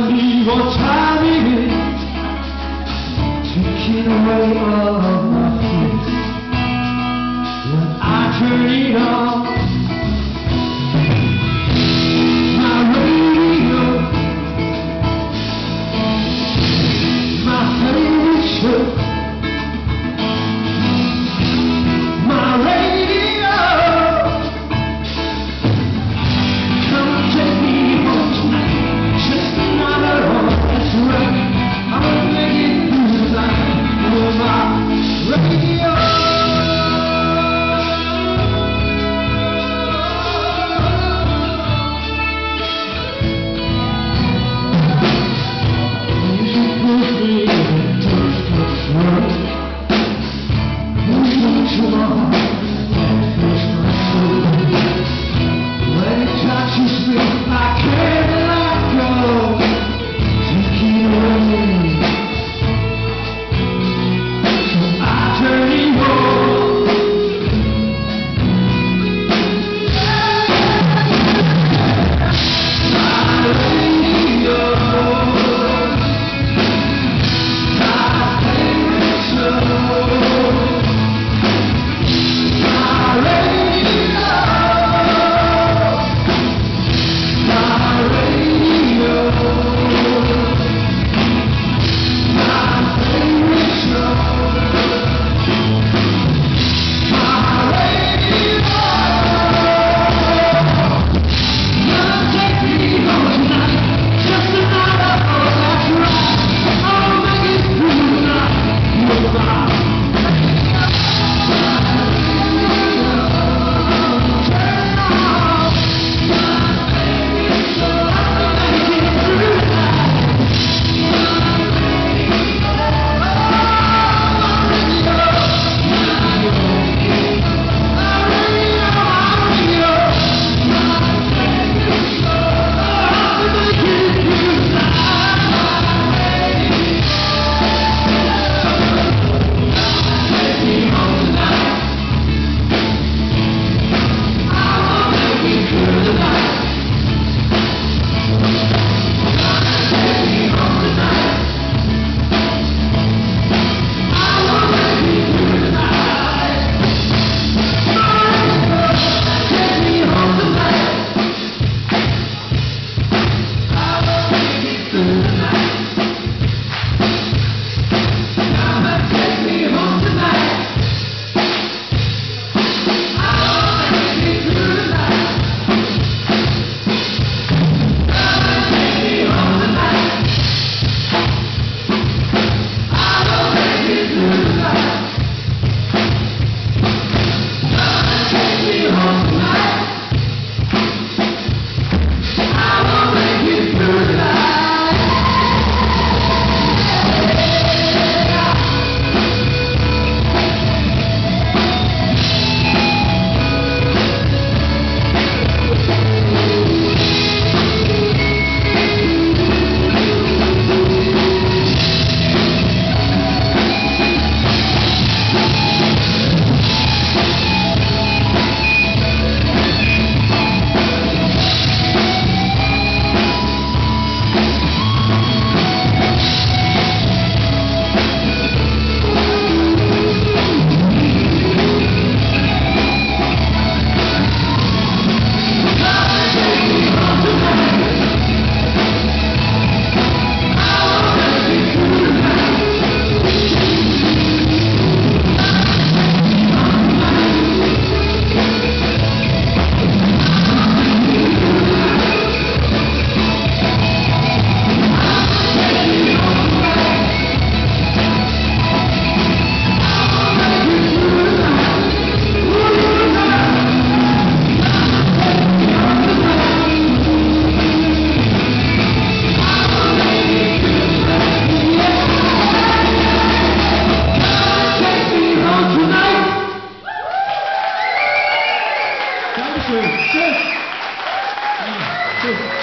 what time it is Taking away all of my fears When I turn it on Good. Good.